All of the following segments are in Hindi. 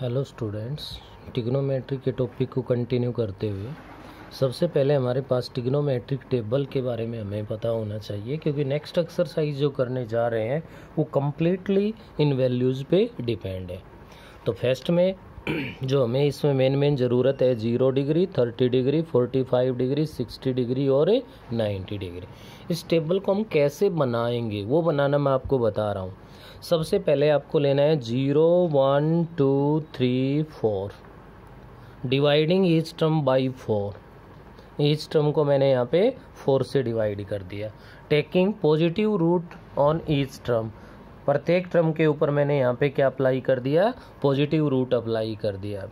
हेलो स्टूडेंट्स टिग्नोमेट्री के टॉपिक को कंटिन्यू करते हुए, सबसे पहले हमारे पास टिग्नोमेट्रिक टेबल के बारे में हमें पता होना चाहिए, क्योंकि नेक्स्ट एक्सरसाइज जो करने जा रहे हैं, वो कम्प्लीटली इन वैल्यूज़ पे डिपेंड है। तो फ़र्स्ट में, जो हमें इसमें मेन मेन ज़रूरत है zero degree thirty degree forty five degree sixty degree और नाइन्टी डिग्री इस टेबल को हम कैसे बनाएँगे, वो बनाना मैं आपको बता रहा हूँ। सबसे पहले आपको लेना है zero one two three four. Dividing each term by four. Each term को मैंने यहाँ पे फोर से डिवाइड कर दिया। Taking positive root on each term. प्रत्येक टर्म के ऊपर मैंने यहाँ पे क्या अप्लाई कर दिया? पॉजिटिव रूट अप्लाई कर दिया।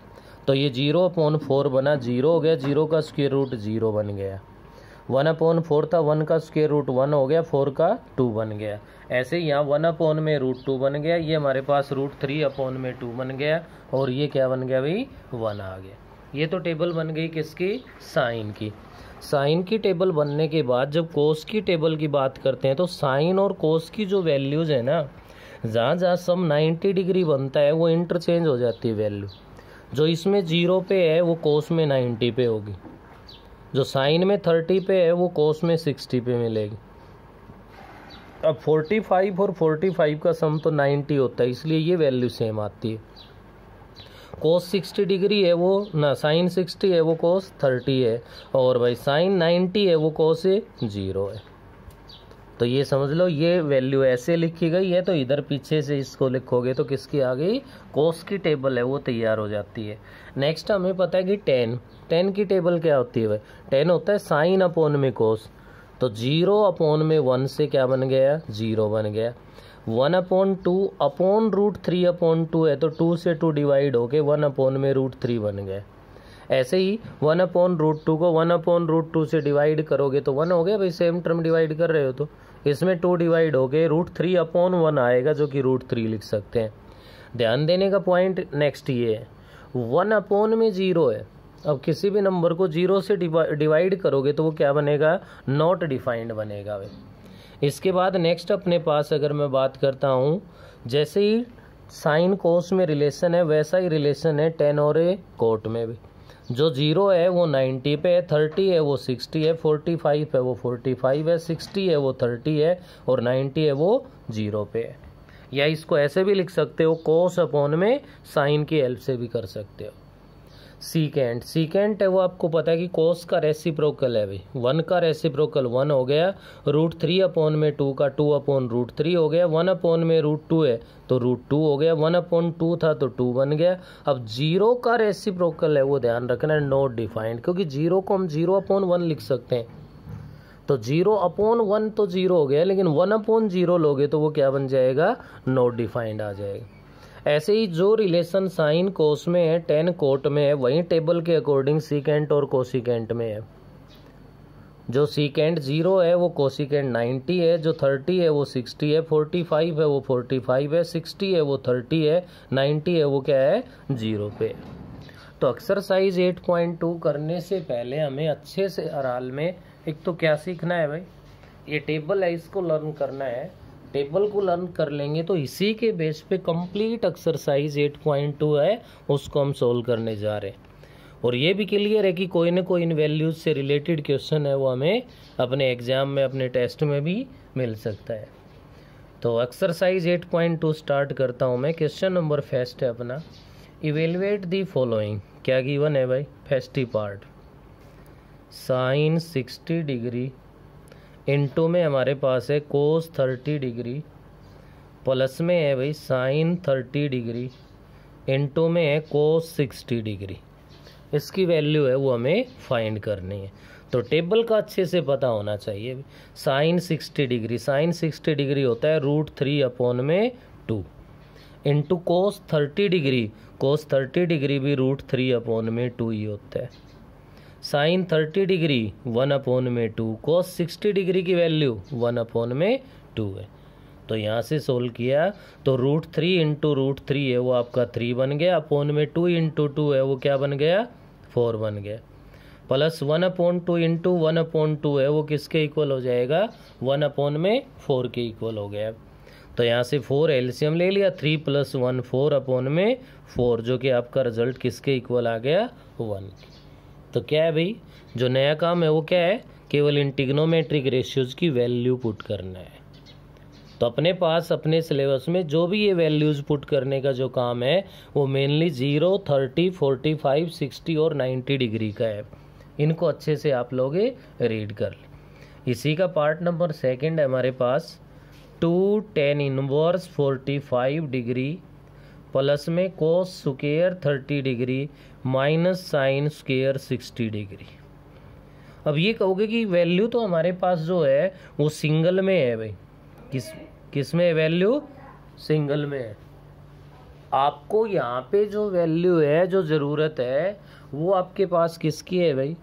तो ये ज़ीरो अपॉन फोर बना, ज़ीरो हो गया, ज़ीरो का स्क्वेयर रूट ज़ीरो बन गया। वन अपॉन फोर था, वन का स्क्वेयर रूट वन हो गया फोर का टू बन गया। ऐसे यहाँ वन अपॉन में रूट टू बन गया, ये हमारे पास रूट थ्री अपॉन में टू बन गया, और ये क्या बन गया भाई? वन आ गया। ये तो टेबल बन गई किसकी? साइन की। साइन की टेबल बनने के बाद जब कोस की टेबल की बात करते हैं तो साइन और कोस की जो वैल्यूज़ है ना, जहाँ जहाँ सब 90 डिग्री बनता है, वो इंटरचेंज हो जाती है वैल्यू जो इसमें ज़ीरो पे है, वो कोस में 90 पे होगी। जो साइन में 30 पे है, वो कोस में 60 पे मिलेगी। अब 45 और 45 का सम तो 90 होता है, इसलिए ये वैल्यू सेम आती है। कोस 60 डिग्री है, वो ना, साइन 60 है, वो कोस 30 है, और भाई साइन 90 है, वो कोस ज़ीरो है। तो ये समझ लो, ये वैल्यू ऐसे लिखी गई है तो इधर पीछे से इसको लिखोगे तो किसकी आ गई? कोस की टेबल है, वो तैयार हो जाती है। नेक्स्ट हमें पता है कि टेन। टेन की टेबल क्या होती है भाई? टेन होता है साइन अपोन में कोस तो ज़ीरो अपोन में वन से क्या बन गया? ज़ीरो बन गया। One upon two upon root three upon two है तो टू से टू डिवाइड होके वन अपॉन में रूट थ्री बन गया। ऐसे ही वन अपॉन रूट टू को वन अपॉन रूट टू से डिवाइड करोगे तो वन हो गया भाई, सेम टर्म डिवाइड कर रहे हो तो। इसमें टू डिवाइड हो गए रूट थ्री अपॉन वन आएगा, जो कि रूट थ्री लिख सकते हैं। ध्यान देने का पॉइंट नेक्स्ट ये है। वन अपॉन में ज़ीरो है अब किसी भी नंबर को ज़ीरो से डिवाइड करोगे तो वो क्या बनेगा? नॉट डिफाइंड बनेगा वे। इसके बाद नेक्स्ट अपने पास अगर मैं बात करता हूँ, जैसे ही साइन कोस में रिलेशन है, वैसा ही रिलेशन है टेन और ए कोट में भी। जो ज़ीरो है, वो नाइन्टी पे है थर्टी है, वो सिक्सटी है फोर्टी फाइव है, वो फोर्टी फाइव है सिक्सटी है, वो थर्टी है और नाइन्टी है, वो ज़ीरो पे है। या इसको ऐसे भी लिख सकते हो कोस अपॉन में साइन की हेल्प से भी कर सकते हो। सीकेंट सीकेंट है वो आपको पता है कि कोस का रेसिप्रोकल है भाई। वन का रेसिप्रोकल वन हो गया रूट थ्री अपॉन में टू का टू अपॉन रूट थ्री हो गया वन अपॉन में रूट टू है तो रूट टू हो गया वन अपॉन टू था तो टू बन गया। अब ज़ीरो का रेसिप्रोकल है वो ध्यान रखना है नोट डिफाइंड क्योंकि ज़ीरो को हम ज़ीरो अपॉन वन लिख सकते हैं। तो ज़ीरो अपॉन वन तो ज़ीरो हो गया, लेकिन वन अपॉन ज़ीरो लोगे तो वो क्या बन जाएगा? नोट डिफाइंड आ जाएगा। ऐसे ही जो रिलेशन साइन कोस में है टेन कोट में है, वही टेबल के अकॉर्डिंग सीकेंट और कोसिकेंट में है। जो सीकेंट ज़ीरो है, वो कोसिकेंट नाइन्टी है, जो थर्टी है, वो सिक्सटी है फोर्टी फाइव है, वो फोर्टी फाइव है सिक्सटी है, वो थर्टी है नाइन्टी है, वो क्या है ज़ीरो पे। तो एक्सरसाइज एट पॉइंट टू करने से पहले हमें अच्छे से अराल में, एक तो क्या सीखना है भाई? ये टेबल है, इसको लर्न करना है। टेबल को लर्न कर लेंगे तो इसी के बेस पे कंप्लीट एक्सरसाइज 8.2 है, उसको हम सोल्व करने जा रहे हैं। और ये भी क्लियर है कि कोई ना कोई इन वैल्यूज़ से रिलेटेड क्वेश्चन है, वो हमें अपने एग्ज़ाम में, अपने टेस्ट में भी मिल सकता है। तो एक्सरसाइज 8.2 स्टार्ट करता हूँ मैं। क्वेश्चन नंबर फ़र्स्ट है अपना। इवेलुएट दी फॉलोइंग क्या गिवन है भाई? First part sine 60 degree into में हमारे पास है कोस थर्टी डिग्री, प्लस में है भाई साइन थर्टी डिग्री इंटू में है कोस सिक्सटी डिग्री। इसकी वैल्यू है वो हमें फाइंड करनी है। तो टेबल का अच्छे से पता होना चाहिए। Sine sixty degree sine sixty degree होता है रूट थ्री अपॉन में two into cos thirty degree cos thirty degree भी रूट थ्री अपॉन में टू ही होता है। Sine thirty degree, one upon में टू कोस सिक्सटी डिग्री की वैल्यू, वन अपोन में टू है। तो यहाँ से सोल्व किया तो root three into root three है, वो आपका थ्री बन गया, अपोन में टू इंटू टू है, वो क्या बन गया? फोर बन गया। Plus one upon two into one upon two है, वो किसके इक्वल हो जाएगा? वन अपॉन में फोर के इक्वल हो गया। तो यहाँ से फोर एल्सियम ले लिया, three plus one four upon में फोर, जो कि आपका रिज़ल्ट किसके इक्वल आ गया? वन तो क्या है भाई? जो नया काम है वो क्या है? केवल इन टिग्नोमेट्रिक रेशियोज की वैल्यू पुट करना है। तो अपने पास, अपने सिलेबस में जो भी ये वैल्यूज़ पुट करने का जो काम है, वो mainly zero thirty forty five sixty और नाइन्टी डिग्री का है। इनको अच्छे से आप लोग रीड कर लें। इसी का पार्ट नंबर सेकंड है हमारे पास। Two tan inverse forty five degree plus में cos square thirty degree minus sine square sixty degree अब ये कहोगे कि वैल्यू तो हमारे पास जो है, वो सिंगल में है भाई। किस किसमें वैल्यू सिंगल में है। आपको यहाँ पे जो वैल्यू है, जो ज़रूरत है, वो आपके पास किसकी है भाई?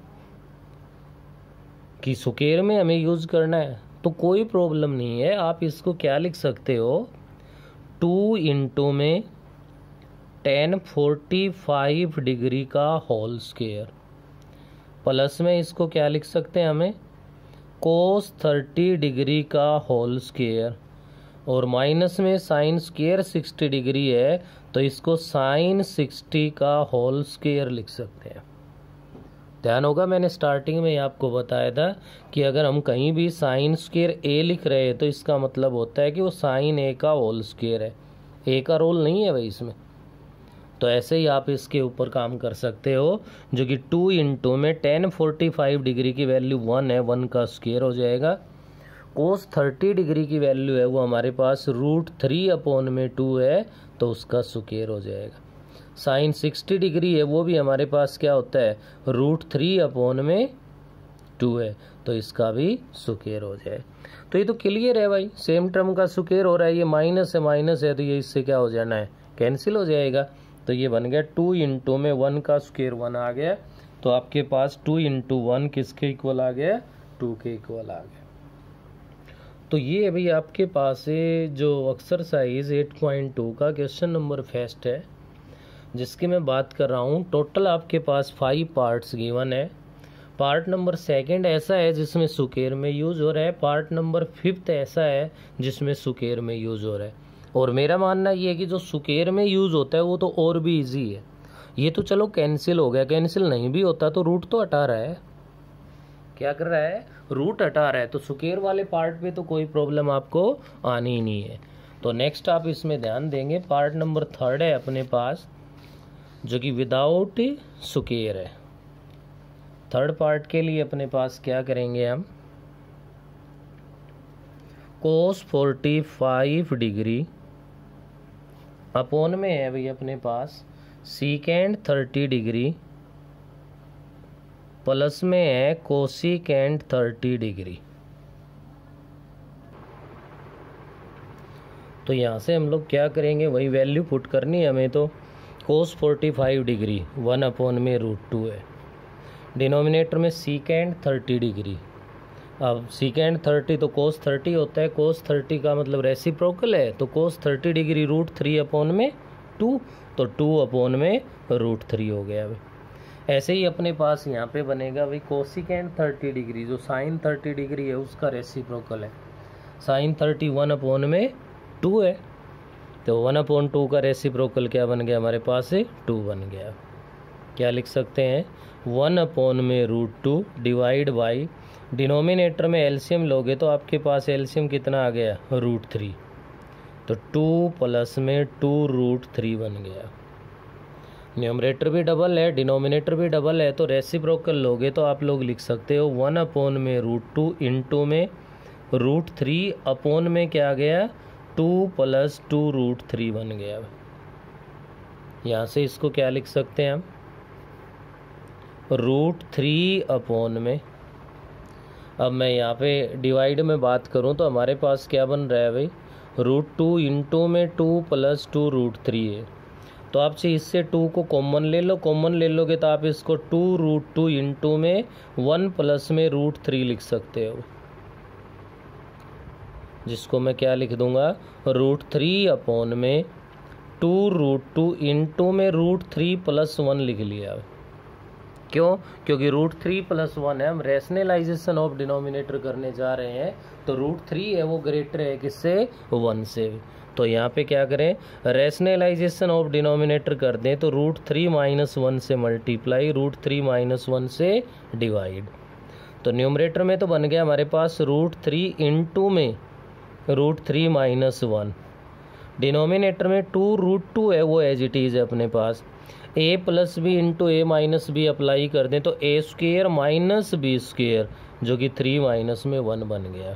कि सुकेर में हमें यूज़ करना है। तो कोई प्रॉब्लम नहीं है। आप इसको क्या लिख सकते हो? टू इंटू में टेन फोर्टी फाइव डिग्री का होल स्केयर। प्लस में इसको क्या लिख सकते हैं हमें? कोस थर्टी डिग्री का होल स्केयर। और माइनस में साइन स्केयर सिक्सटी डिग्री है तो इसको साइन सिक्सटी का होल स्केयर लिख सकते हैं। ध्यान होगा, मैंने स्टार्टिंग में आपको बताया था कि अगर हम कहीं भी साइन स्केयर ए लिख रहे हैं तो इसका मतलब होता है कि वो साइन ए का होल स्केयर है। ए का रोल नहीं है भाई इसमें। तो ऐसे ही आप इसके ऊपर काम कर सकते हो, जो कि टू इंटू में टेन फोर्टी फाइव डिग्री की वैल्यू वन है वन का स्केयर हो जाएगा। कोस थर्टी डिग्री की वैल्यू है, वो हमारे पास रूट थ्री अपॉन में टू है तो उसका स्केयर हो जाएगा। साइन सिक्सटी डिग्री है, वो भी हमारे पास क्या होता है रूट थ्री अपॉन में टू है तो इसका भी सुकेर हो जाए। तो ये तो क्लियर है भाई सेम टर्म का सुकेर हो रहा है, ये माइनस है माइनस है तो ये इससे क्या हो जाना है कैंसिल हो जाएगा। तो ये बन गया टू इंटू में वन का स्केयर वन आ गया। तो आपके पास टू इंटू वन किसके इक्वल आ गया? टू के इक्वल आ गया। तो ये अभी आपके पास जो एक्सरसाइज 8.2 का क्वेश्चन नंबर फ़र्स्ट है, जिसकी मैं बात कर रहा हूँ। टोटल आपके पास फाइव पार्ट्स गिवन है। पार्ट नंबर सेकंड ऐसा है जिसमें सुकेर में यूज़ हो रहा है। पार्ट नंबर फिफ्थ ऐसा है जिसमें सुकेर में यूज़ हो रहा है। और मेरा मानना ये है कि जो सुकेर में यूज़ होता है, वो तो और भी इजी है। ये तो चलो कैंसिल हो गया कैंसिल नहीं भी होता तो रूट तो हटा रहा है। क्या कर रहा है? रूट हटा रहा है तो सुकेर वाले पार्ट पे तो कोई प्रॉब्लम आपको आनी ही नहीं है। तो नेक्स्ट आप इसमें ध्यान देंगे पार्ट नंबर थर्ड है अपने पास, जो कि विदाउट सुकेर है। थर्ड पार्ट के लिए अपने पास क्या करेंगे हम? Cos forty five degree upon में है भाई अपने पास। सीकेंड थर्टी डिग्री प्लस में है कोसिकेंड थर्टी डिग्री तो यहाँ से हम लोग क्या करेंगे? वही वैल्यू पुट करनी है हमें तो। Cos forty five degree one upon में रूट टू है। डिनोमिनेटर में सीकेंड थर्टी डिग्री अब सीकेंड थर्टी तो कोस थर्टी होता है। कोस थर्टी का मतलब रेसिप्रोकल है तो cos thirty degree root three upon में टू तो टू अपोन में रूट थ्री हो गया भाई। ऐसे ही अपने पास यहाँ पे बनेगा भाई कोसिकेंड थर्टी डिग्री जो साइन थर्टी डिग्री है, उसका रेसिप्रोकल है। साइन थर्टी वन अपोन में टू है। तो वन अपॉन टू का रेसिप्रोकल क्या बन गया? हमारे पास से टू बन गया। क्या लिख सकते हैं? वन अपॉन में root two divide by denominator में एल्शियम लोगे तो आपके पास एल्शियम कितना आ गया? Root three. तो टू प्लस में टू रूट थ्री बन गया। न्यूमरेटर भी डबल है, डिनोमिनेटर भी डबल है तो रेसिप्रोकल लोगे तो आप लोग लिख सकते हो, वन अपोन में रूट टू इन टू में रूट थ्री अपोन में क्या आ गया? Two plus two root three बन गया। यहाँ से इसको क्या लिख सकते हैं हम? रूट थ्री अपोन में। अब मैं यहाँ पे डिवाइड में बात करूँ तो हमारे पास क्या बन रहा है भाई? रूट टू इंटू में two plus two root three है। तो आपसे इससे टू को कॉमन ले लो। कॉमन ले लोगे तो आप इसको टू रूट टू इंटू में वन प्लस में रूट थ्री लिख सकते हो। जिसको मैं क्या लिख दूँगा? रूट थ्री अपॉन में टू रूट टू इंटू में रूट थ्री प्लस वन लिख लिया। क्यों? क्योंकि रूट थ्री प्लस वन है, हम रेशनलाइजेशन ऑफ़ डिनोमिनेटर करने जा रहे हैं। तो रूट थ्री है, वो ग्रेटर है किससे? वन से। तो यहाँ पे क्या करें? रेशनलाइजेशन ऑफ़ डिनोमिनेटर कर दें तो रूट थ्री माइनस वन से multiply root three minus one से डिवाइड तो न्यूमरेटर में तो बन गया हमारे पास रूट थ्री इन टू में root three minus one denominator में टू रूट टू है, वो एज इट इज़ है अपने पास। A plus B into A minus B apply कर दें तो A square minus B square जो कि थ्री माइनस में वन बन गया।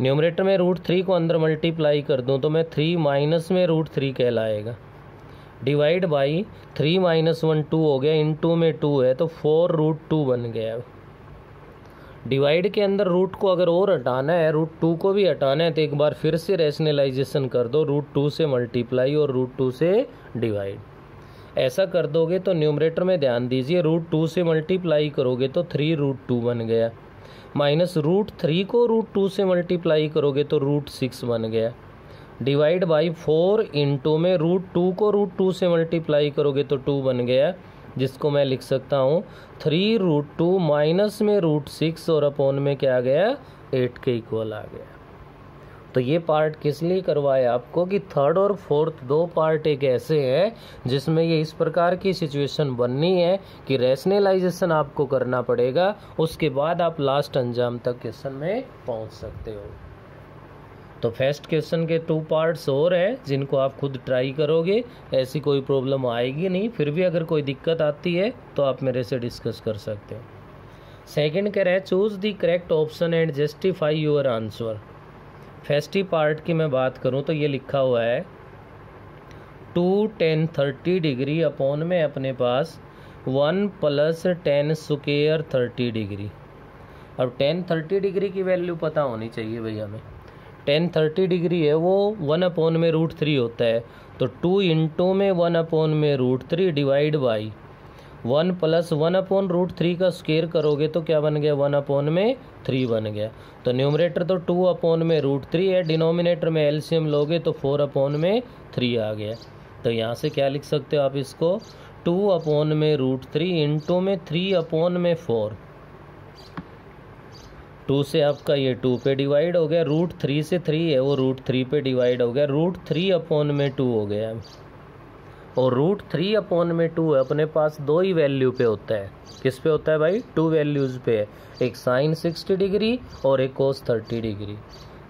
न्यूमरेटर में रूट थ्री को अंदर मल्टीप्लाई कर दूँ तो मैं थ्री माइनस में रूट थ्री कहलाएगा। Divide by three minus one two हो गया इन टू में टू है तो फोर रूट टू बन गया। डिवाइड के अंदर रूट को अगर और हटाना है रूट टू को भी हटाना है तो एक बार फिर से रेशनलाइजेशन कर दो रूट टू से मल्टीप्लाई और रूट टू से डिवाइड ऐसा कर दोगे तो न्यूमरेटर में ध्यान दीजिए रूट टू से मल्टीप्लाई करोगे तो थ्री रूट टू बन गया। माइनस रूट थ्री को रूट टू से मल्टीप्लाई करोगे तो रूट सिक्स बन गया। डिवाइड बाई फोर इंटू में रूट टू को रूट टू से मल्टीप्लाई करोगे तो टू बन गया, जिसको मैं लिख सकता हूँ। थ्री रूट टू माइनस में रूट सिक्स और अपॉन में क्या आ गया? एट के इक्वल आ गया। तो ये पार्ट किस लिए करवाया आपको कि थर्ड और फोर्थ दो पार्ट एक ऐसे हैं, जिसमें ये इस प्रकार की सिचुएशन बननी है कि रेशनलाइजेशन आपको करना पड़ेगा, उसके बाद आप लास्ट अंजाम तक क्वेश्चन में पहुँच सकते हो। तो फ़र्स्ट क्वेश्चन के टू पार्ट्स और हैं, जिनको आप खुद ट्राई करोगे, ऐसी कोई प्रॉब्लम आएगी नहीं, फिर भी अगर कोई दिक्कत आती है तो आप मेरे से डिस्कस कर सकते हो। सेकेंड कह रहे है choose the correct option and justify your answer first part की मैं बात करूँ तो ये लिखा हुआ है, two tan thirty degree upon में अपने पास, one plus tan square thirty degree. अब टेन थर्टी डिग्री की वैल्यू पता होनी चाहिए भैया हमें। टेन थर्टी डिग्री है, वो वन अपॉन में रूट थ्री होता है तो टू इंटू में वन अपॉन में root three divide by one plus one upon root three का स्केयर करोगे तो क्या बन गया? वन अपॉन में थ्री बन गया। तो न्यूमरेटर तो टू अपॉन में रूट थ्री है डिनोमिनेटर में एलसीएम लोगे तो फोर अपॉन में थ्री आ गया। तो यहाँ से क्या लिख सकते हो आप इसको? टू अपॉन में रूट थ्री इंटू में थ्री अपॉन में फोर टू से आपका ये टू पे डिवाइड हो गया। रूट थ्री से थ्री है, वो रूट थ्री पे डिवाइड हो गया। रूट थ्री अपॉन में टू हो गया। और रूट थ्री अपॉन में टू है, अपने पास दो ही वैल्यू पे होता है। किस पे होता है भाई? टू वैल्यूज़ पे है। एक साइन सिक्सटी डिग्री और एक कोस थर्टी डिग्री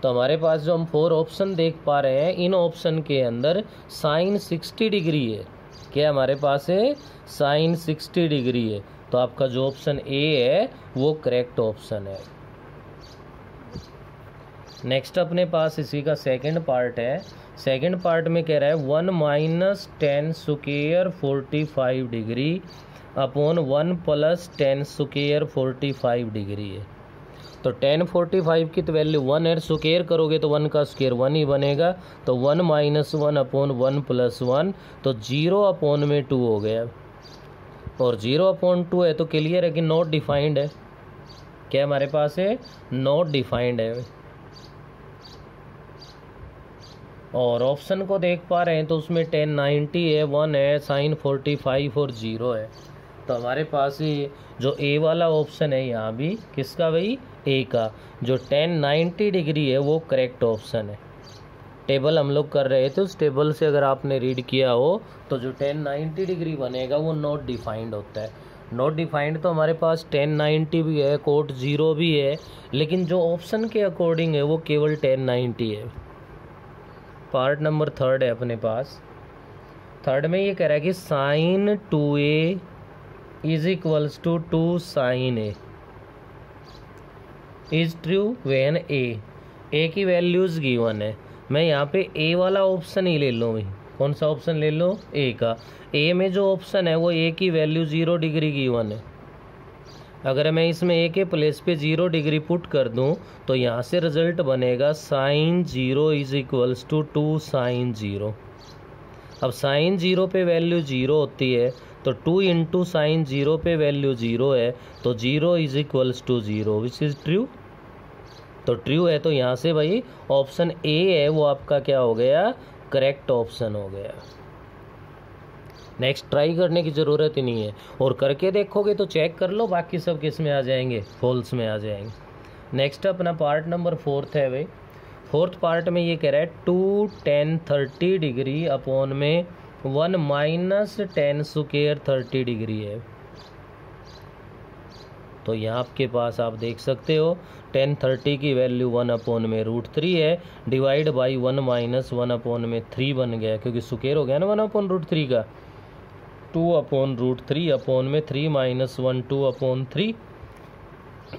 तो हमारे पास जो हम फोर ऑप्शन देख पा रहे हैं, इन ऑप्शन के अंदर साइन सिक्सटी डिग्री है। क्या हमारे पास है? साइन सिक्सटी डिग्री है। तो आपका जो ऑप्शन ए है, वो करेक्ट ऑप्शन है। नेक्स्ट अपने पास इसी का सेकंड पार्ट है। सेकंड पार्ट में कह रहा है one minus tan square forty five degree upon one plus tan square forty five degree है। तो टेन फोर्टी फाइव की तो वैल्यू वन है सुकेयर करोगे तो वन का स्केयर वन ही बनेगा। तो one minus one upon one plus one तो ज़ीरो अपॉन में टू हो गया। और ज़ीरो अपॉन टू है तो क्लियर है कि नॉट डिफाइंड है। क्या हमारे पास है? नॉट डिफाइंड है। और ऑप्शन को देख पा रहे हैं तो उसमें टेन नाइन्टी है वन है साइन फोर्टी फाइव और ज़ीरो है। तो हमारे पास ये जो ए वाला ऑप्शन है, यहाँ भी किसका भाई? ए का। जो टेन नाइन्टी डिग्री है, वो करेक्ट ऑप्शन है। टेबल हम लोग कर रहे थे, उस टेबल से अगर आपने रीड किया हो तो जो टेन नाइन्टी डिग्री बनेगा, वो नॉट डिफाइंड होता है। नॉट डिफाइंड तो हमारे पास टेन नाइन्टी भी है कोट ज़ीरो भी है, लेकिन जो ऑप्शन के अकॉर्डिंग है, वो केवल टेन नाइन्टी है। पार्ट नंबर थर्ड है अपने पास। थर्ड में ये कह रहा है कि sine two A is equals to two sine A is true when A A की वैल्यूज़ गिवन है। मैं यहाँ पे ए वाला ऑप्शन ही ले लूँ। भाई कौन सा ऑप्शन ले लो? ए का। ए में जो ऑप्शन है वो ए की वैल्यू ज़ीरो डिग्री गिवन है। अगर मैं इसमें ए के प्लेस पे ज़ीरो डिग्री पुट कर दूँ तो यहाँ से रिज़ल्ट बनेगा sine zero is equals to two sine zero अब साइन ज़ीरो पे वैल्यू ज़ीरो होती है तो टू इंटू साइन ज़ीरो पे वैल्यू ज़ीरो है तो zero is equals to zero which is true तो ट्रू है तो यहाँ से भाई ऑप्शन ए है, वो आपका क्या हो गया? करेक्ट ऑप्शन हो गया। नेक्स्ट ट्राई करने की ज़रूरत ही नहीं है। और करके देखोगे तो चेक कर लो, बाकी सब किसमें आ जाएँगे? फॉल्स में आ जाएँगे। नेक्स्ट अपना पार्ट नंबर फोर्थ है भाई। फोर्थ पार्ट में ये कह रहा है two tan thirty degree upon में one minus tan square thirty degree है। तो यहाँ आपके पास आप देख सकते हो टेन थर्टी की वैल्यू वन अपॉन में रूट थ्री है divide by one minus one upon में थ्री बन गया, क्योंकि सुकेर हो गया ना वन अपॉन रूट थ्री का। Two upon root three upon में three minus one two upon three,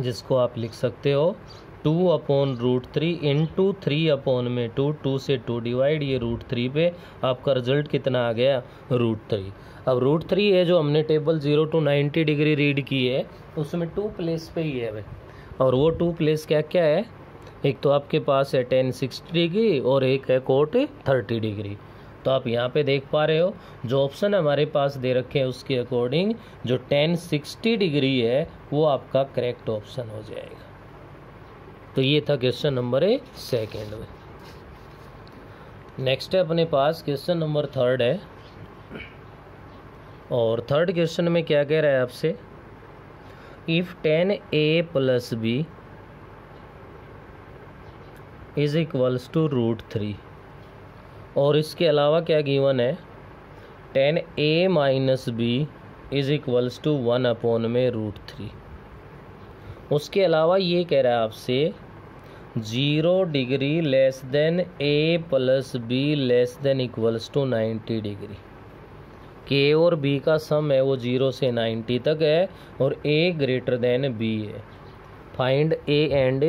जिसको आप लिख सकते हो, two upon root three into two upon में टू टू से टू डिवाइड ये रूट थ्री पे, आपका रिज़ल्ट कितना आ गया? Root three. अब रूट थ्री है जो हमने table zero two ninety degree read की है, उसमें टू प्लेस पे ही है और वो टू प्लेस क्या क्या है? एक तो आपके पास है टेन सिक्सटी डिग्री और एक है कोट थर्टी डिग्री। तो आप यहाँ पे देख पा रहे हो, जो ऑप्शन हमारे पास दे रखे हैं उसके अकॉर्डिंग जो टेन सिक्सटी डिग्री है, वो आपका करेक्ट ऑप्शन हो जाएगा। तो ये था क्वेश्चन नंबर ए सेकेंड में। नेक्स्ट है अपने पास क्वेश्चन नंबर थर्ड है। और थर्ड क्वेश्चन में क्या कह रहा है आपसे? If tan A plus B is equals to root three और इसके अलावा क्या गिवन है? Tan A minus B is equals to one upon में रूट थ्री। उसके अलावा ये कह रहा है आपसे, zero degree less than A plus B less than equals to ninety degree. के और बी का सम है वो ज़ीरो से नाइन्टी तक है और ए ग्रेटर देन बी है। Find A and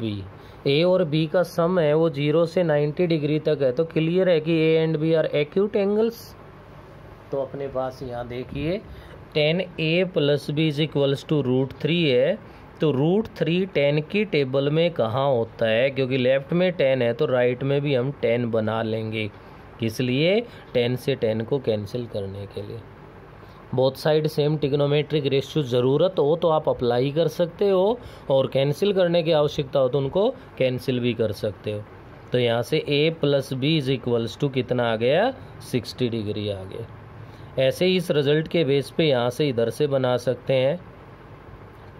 B. A और बी का सम है वो ज़ीरो से नाइन्टी डिग्री तक है। तो क्लियर है कि A and B are acute angles तो अपने पास यहाँ देखिए tan A plus B is equals to root three है। तो रूट थ्री टेन की टेबल में कहाँ होता है? क्योंकि लेफ़्ट में टेन है तो राइट में भी हम टेन बना लेंगे। इसलिए टेन से टेन को कैंसिल करने के लिए। Both side same trigonometric ratio ज़रूरत हो तो आप अप्लाई कर सकते हो और कैंसिल करने की आवश्यकता हो तो उनको कैंसिल भी कर सकते हो। तो यहाँ से A plus B is equals to कितना आ गया? सिक्सटी डिग्री आ गया। ऐसे ही इस रिज़ल्ट के बेस पे यहाँ से इधर से बना सकते हैं।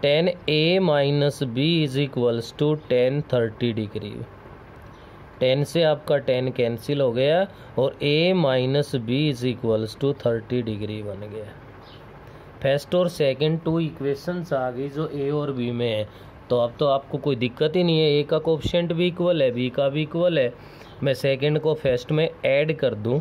Tan A minus B is equals to tan thirty degree tan से आपका टेन कैंसिल हो गया और A minus B is equals to thirty degree बन गया। फ़र्स्ट और सेकंड टू इक्वेशंस आ गई जो ए और बी में है। तो अब तो आपको कोई दिक्कत ही नहीं है, ए का कोप्शेंट भी इक्वल है, बी का भी इक्वल है। मैं सेकंड को फ़र्स्ट में ऐड कर दूँ।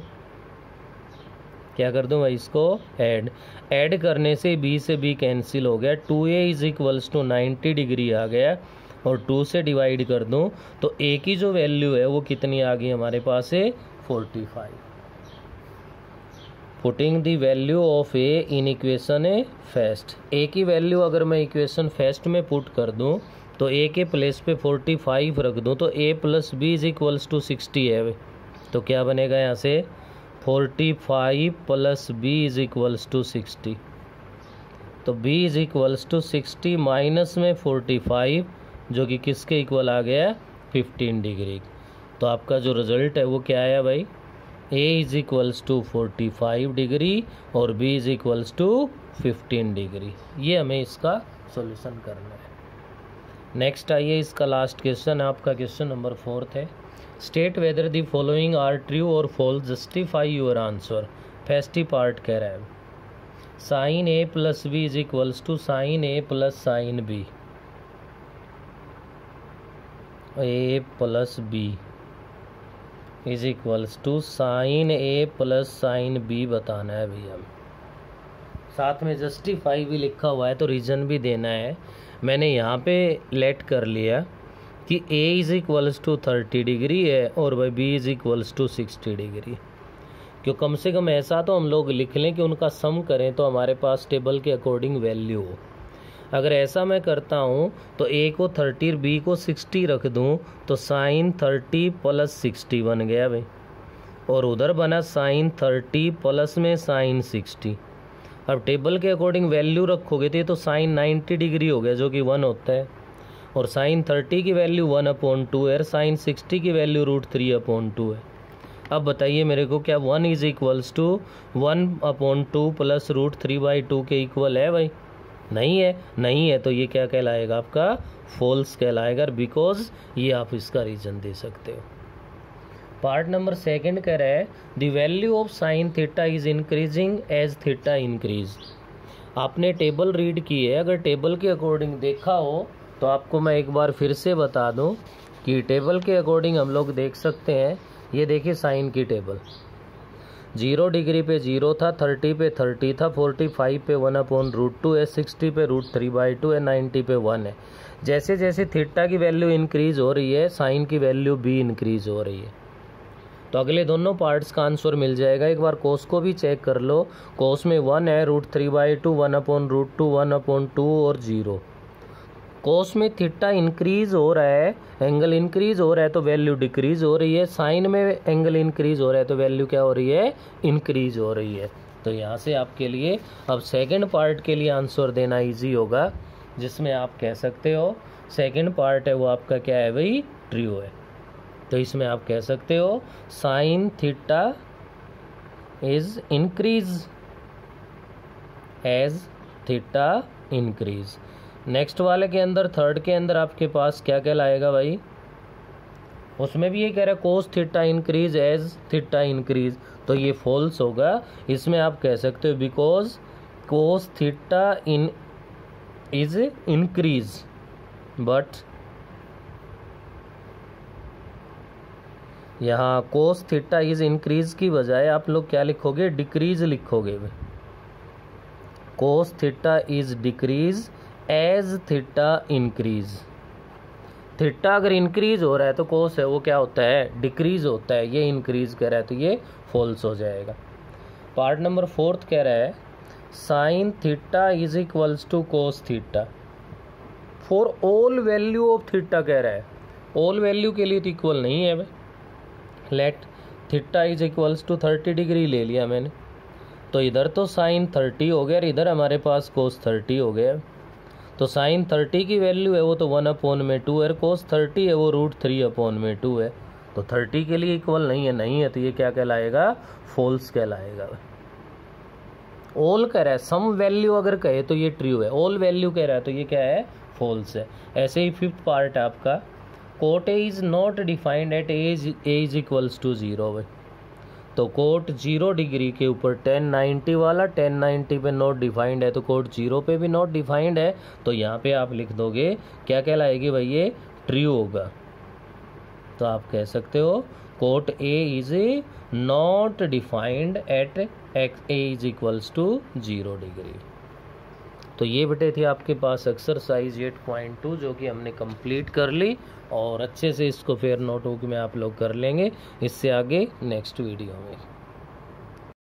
क्या कर दूँ भाई इसको? ऐड। ऐड करने से बी से बी कैंसिल हो गया। Two A is equals to ninety degree आ गया। और टू से डिवाइड कर दूँ तो ए की जो वैल्यू है, वो कितनी आ गई हमारे पास है? Forty five. Putting the value of A in equation A first A की वैल्यू अगर मैं इक्वेशन फेस्ट में पुट कर दूँ तो ए के प्लेस पे फोर्टी फाइव रख दूँ तो A plus B is equals to sixty है। तो क्या बनेगा यहाँ से? Forty five plus B is equals to sixty तो B is equals to sixty minus में फोर्टी फाइव जो कि किसके इक्वल आ गया फिफ्टीन डिग्री तो आपका जो रिज़ल्ट है वो क्या आया भाई? A is equals to forty five degree और B is equals to fifteen degree ये हमें इसका सॉल्यूशन करना है। नेक्स्ट आइए इसका लास्ट क्वेश्चन आपका क्वेश्चन नंबर फोर्थ है। State whether the following are true और false justify your answer first part कह रहा है। Sine A plus B is equals to sine A plus sine B A plus B is equals to sine A plus sine B बताना है भैया। साथ में जस्टिफाई भी लिखा हुआ है तो रीज़न भी देना है। मैंने यहाँ पे लेट कर लिया कि A is equals to thirty degree है और भाई B is equals to sixty degree क्यों कम से कम ऐसा तो हम लोग लिख लें कि उनका सम करें तो हमारे पास टेबल के अकॉर्डिंग वैल्यू हो। अगर ऐसा मैं करता हूँ तो ए को थर्टी बी को सिक्सटी रख दूँ तो साइन थर्टी प्लस सिक्सटी बन गया भाई। और उधर बना साइन थर्टी प्लस में साइन सिक्सटी अब टेबल के अकॉर्डिंग वैल्यू रखोगे तो तो साइन नाइन्टी डिग्री हो गया, जो कि वन होता है। और साइन थर्टी की वैल्यू वन अपॉन टू है, और साइन सिक्सटी की value root three upon two है। अब बताइए मेरे को क्या one is equals to one upon two plus root three by two के इक्वल है भाई? नहीं है नहीं है तो ये क्या कहलाएगा आपका? फॉल्स कहलाएगा बिकॉज़ ये आप इसका रीजन दे सकते हो। पार्ट नंबर सेकंड कह रहा है the value of sine theta is increasing as theta increase आपने टेबल रीड की है, अगर टेबल के अकॉर्डिंग देखा हो तो आपको मैं एक बार फिर से बता दूँ कि टेबल के अकॉर्डिंग हम लोग देख सकते हैं। ये देखिए साइन की टेबल ज़ीरो डिग्री पे ज़ीरो था, थर्टी पे थर्टी था, फोर्टी फाइव पे वन अपॉन रूट टू है, सिक्सटी पे रूट थ्री बाई टू है, नाइन्टी पे वन है। जैसे जैसे थीटा की वैल्यू इंक्रीज हो रही है, साइन की वैल्यू भी इंक्रीज हो रही है। तो अगले दोनों पार्ट्स का आंसर मिल जाएगा। एक बार कोस को भी चेक कर लो। कोस में वन है root three by two one upon root two one upon two और ज़ीरो कोस में थीटा इंक्रीज हो रहा है एंगल इंक्रीज हो रहा है तो वैल्यू डिक्रीज हो रही है। साइन में एंगल इंक्रीज हो रहा है तो वैल्यू क्या हो रही है? इंक्रीज हो रही है। तो यहाँ से आपके लिए अब सेकेंड पार्ट के लिए आंसर देना इजी होगा, जिसमें आप कह सकते हो सेकेंड पार्ट है, वो आपका क्या है भाई? ट्रियो है। तो इसमें आप कह सकते हो sine theta is increase as theta increase next वाले के अंदर थर्ड के अंदर आपके पास क्या क्या लाएगा भाई? उसमें भी ये कह रहा है cos theta increase as theta increase तो ये फॉल्स होगा। इसमें आप कह सकते हो because cos theta in is increase but यहाँ कोस थीटा इज़ इंक्रीज की बजाय आप लोग क्या लिखोगे? डिक्रीज लिखोगे। Cos theta is decrease as theta increase theta अगर इंक्रीज हो रहा है तो कोस है, वो क्या होता है? डिक्रीज होता है, ये इंक्रीज कह रहा है तो ये फॉल्स हो जाएगा। पार्ट नंबर फोर्थ कह रहा है sine theta is equals to cos theta for all value of theta कह रहा है। ऑल वैल्यू के लिए तो इक्वल नहीं है भाई। Let theta is equals to thirty degree ले लिया मैंने। तो इधर तो साइन थर्टी हो गया और इधर हमारे पास कोस थर्टी हो गया। तो साइन थर्टी की वैल्यू है, वो तो वन अपोन में टू है कोस थर्टी है, वो रूट थ्री अपोन में टू है। तो थर्टी के लिए इक्वल नहीं है नहीं है तो ये क्या कहलाएगा? फॉल्स कहलाएगा। ऑल कह रहा है सम वैल्यू अगर कहे तो ये ट्रू है। ऑल वैल्यू कह रहा है तो ये क्या है? फॉल्स है। ऐसे ही फिफ्थ पार्ट है आपका। Cot is not defined at as A is equals to zero भाई तो कोट ज़ीरो डिग्री के ऊपर टेन नाइन्टी वाला, टेन नाइन्टी पे नॉट डिफाइंड है तो कोट ज़ीरो पे भी नॉट डिफाइंड है तो यहाँ पे आप लिख दोगे, क्या कहलाएगी भाई ये ट्रू होगा। तो आप कह सकते हो cot A is not defined at X A is equals to zero degree. तो ये बेटे थी आपके पास एक्सरसाइज एट पॉइंट टू जो कि हमने कंप्लीट कर ली और अच्छे से इसको फिर नोटबुक में आप लोग कर लेंगे। इससे आगे नेक्स्ट वीडियो में।